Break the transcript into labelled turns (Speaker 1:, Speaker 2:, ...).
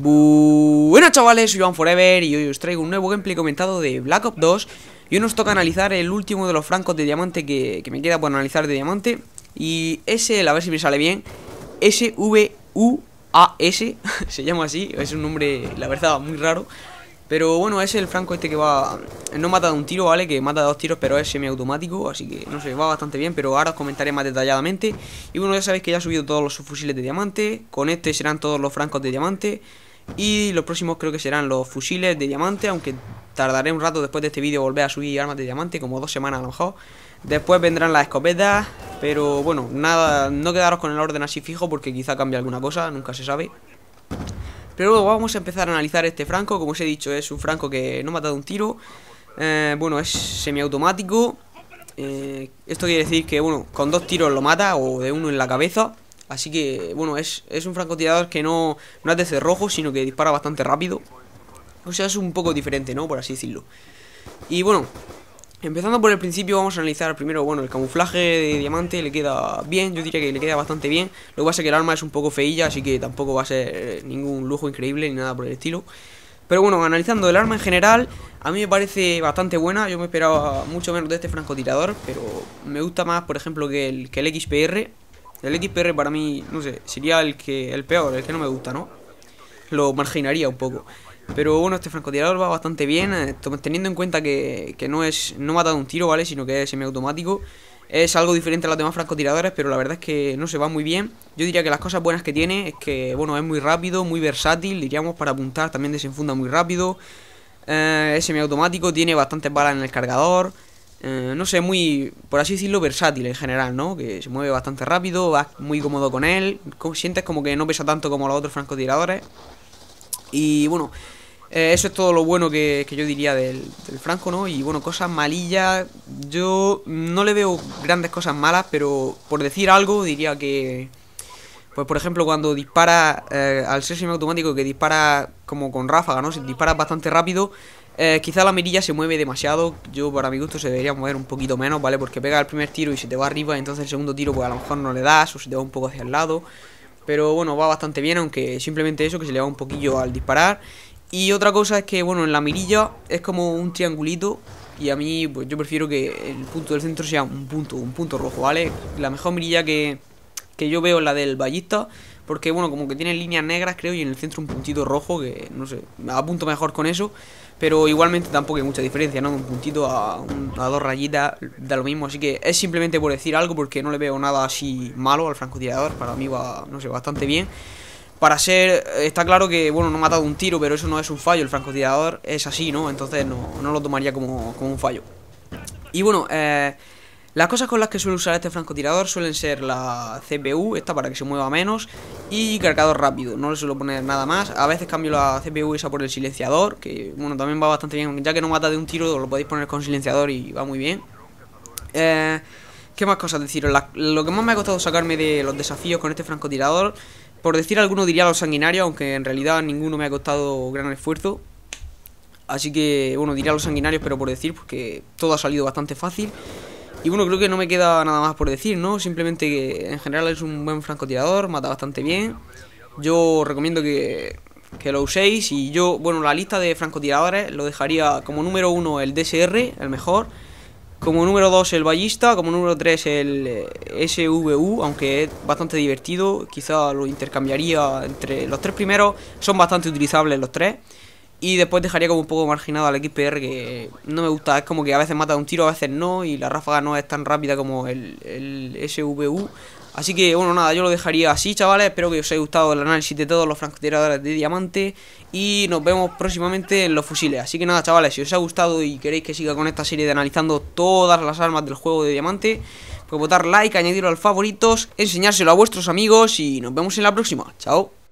Speaker 1: Buenas chavales, soy Juan Forever y hoy os traigo un nuevo gameplay comentado de Black Ops 2 Y hoy nos toca analizar el último de los francos de diamante que, me queda por analizar de diamante Y ese, a ver si me sale bien, S-V-U-A-S, se llama así, es un nombre, la verdad, muy raro pero bueno, es el franco este que va... No mata de un tiro, ¿vale? Que mata de dos tiros, pero es semiautomático Así que, no sé, va bastante bien Pero ahora os comentaré más detalladamente Y bueno, ya sabéis que ya he subido todos los fusiles de diamante Con este serán todos los francos de diamante y los próximos creo que serán los fusiles de diamante, aunque tardaré un rato después de este vídeo volver a subir armas de diamante, como dos semanas a lo mejor. Después vendrán las escopetas, pero bueno, nada, no quedaros con el orden así fijo porque quizá cambie alguna cosa, nunca se sabe. Pero luego vamos a empezar a analizar este franco, como os he dicho, es un franco que no mata de un tiro. Eh, bueno, es semiautomático. Eh, esto quiere decir que, bueno, con dos tiros lo mata o de uno en la cabeza. Así que, bueno, es, es un francotirador que no, no es de cerrojo, sino que dispara bastante rápido. O sea, es un poco diferente, ¿no? Por así decirlo. Y bueno, empezando por el principio, vamos a analizar primero, bueno, el camuflaje de diamante le queda bien, yo diría que le queda bastante bien. Lo que pasa es que el arma es un poco feilla, así que tampoco va a ser ningún lujo increíble ni nada por el estilo. Pero bueno, analizando el arma en general, a mí me parece bastante buena. Yo me esperaba mucho menos de este francotirador, pero me gusta más, por ejemplo, que el, que el XPR. El XPR para mí, no sé, sería el que el peor, el que no me gusta, ¿no? Lo marginaría un poco. Pero bueno, este francotirador va bastante bien, eh, teniendo en cuenta que, que no es no mata de un tiro, ¿vale? Sino que es semiautomático. Es algo diferente a los demás francotiradores, pero la verdad es que no se va muy bien. Yo diría que las cosas buenas que tiene es que, bueno, es muy rápido, muy versátil, diríamos, para apuntar también desenfunda muy rápido. Eh, es semiautomático, tiene bastantes balas en el cargador. Eh, no sé, muy, por así decirlo, versátil en general, ¿no? Que se mueve bastante rápido, vas muy cómodo con él, sientes como que no pesa tanto como los otros francotiradores. Y bueno, eh, eso es todo lo bueno que, yo diría del, franco, ¿no? Y bueno, cosas malillas, yo no le veo grandes cosas malas, pero por decir algo diría que... Pues por ejemplo cuando dispara, eh, al ser semiautomático que dispara como con ráfaga, ¿no? Si dispara bastante rápido, eh, quizá la mirilla se mueve demasiado. Yo, para mi gusto, se debería mover un poquito menos, ¿vale? Porque pega el primer tiro y se te va arriba. Entonces, el segundo tiro, pues a lo mejor no le das o se te va un poco hacia el lado. Pero bueno, va bastante bien, aunque simplemente eso, que se le va un poquillo al disparar. Y otra cosa es que, bueno, en la mirilla es como un triangulito. Y a mí, pues yo prefiero que el punto del centro sea un punto, un punto rojo, ¿vale? La mejor mirilla que, que yo veo es la del ballista. Porque, bueno, como que tiene líneas negras, creo, y en el centro un puntito rojo, que no sé, apunto mejor con eso. Pero igualmente tampoco hay mucha diferencia, ¿no? Un puntito a, dos rayitas da lo mismo. Así que es simplemente por decir algo porque no le veo nada así malo al francotirador. Para mí va, no sé, bastante bien. Para ser, está claro que, bueno, no ha matado un tiro, pero eso no es un fallo. El francotirador es así, ¿no? Entonces no, no lo tomaría como, como un fallo. Y bueno, eh... Las cosas con las que suelo usar este francotirador suelen ser la CPU, esta para que se mueva menos, y cargador rápido, no le suelo poner nada más. A veces cambio la CPU esa por el silenciador, que bueno, también va bastante bien, ya que no mata de un tiro lo podéis poner con silenciador y va muy bien. Eh, ¿Qué más cosas deciros? lo que más me ha costado sacarme de los desafíos con este francotirador, por decir alguno diría los sanguinarios, aunque en realidad ninguno me ha costado gran esfuerzo. Así que, bueno, diría los sanguinarios, pero por decir, porque todo ha salido bastante fácil. Y bueno, creo que no me queda nada más por decir, ¿no? Simplemente que en general es un buen francotirador, mata bastante bien. Yo recomiendo que, que lo uséis y yo, bueno, la lista de francotiradores lo dejaría como número uno el DSR, el mejor. Como número 2 el ballista, como número 3 el eh, SVU, aunque es bastante divertido, quizá lo intercambiaría entre los tres primeros, son bastante utilizables los tres. Y después dejaría como un poco marginado al XPR que no me gusta. Es como que a veces mata un tiro, a veces no. Y la ráfaga no es tan rápida como el, el SVU. Así que bueno, nada, yo lo dejaría así, chavales. Espero que os haya gustado el análisis de todos los francotiradores de diamante. Y nos vemos próximamente en los fusiles. Así que nada, chavales, si os ha gustado y queréis que siga con esta serie de analizando todas las armas del juego de diamante, pues votar like, añadirlo al favoritos, enseñárselo a vuestros amigos y nos vemos en la próxima. Chao.